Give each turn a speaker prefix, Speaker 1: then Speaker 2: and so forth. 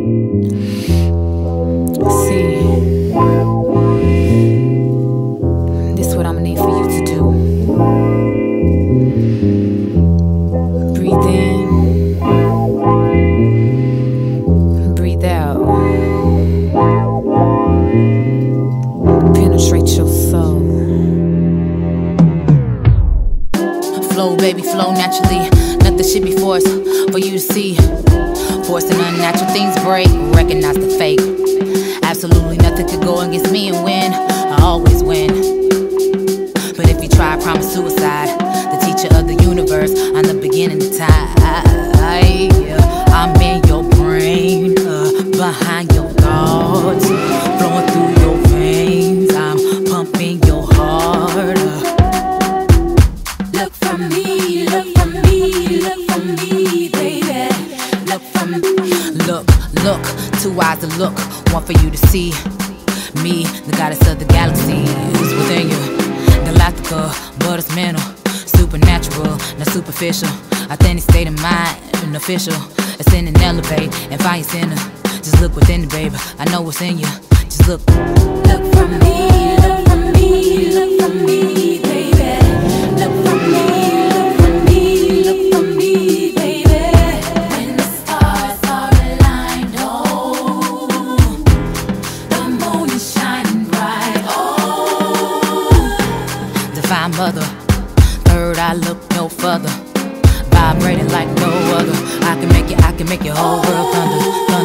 Speaker 1: See, this what I'ma need for you to do. Breathe in, breathe out. Penetrate your soul. Flow, baby, flow naturally. Nothing should be forced for you to see. Forcing unnatural things break, recognize the fake. Absolutely nothing could go against me and win. I always win. But if you try, I promise suicide. The teacher of the universe, I'm the beginning of time. I'm in your brain, uh, behind your thoughts, flowing through your veins. I'm pumping your heart. uh. Look for me, look for me, look for me, eyes to look, one for you to see. Me, the goddess of the galaxy, is within you. Galactica, but it's mental. Supernatural, not superficial. Authentic state of mind, and official. Ascend and elevate and find your center. Just look within it, baby. I know what's in you. Just look. Look for me, look for me, look for me, Mother, third eye look no further, vibrating like no other. I can make it, I can make your whole world thunder, thunder.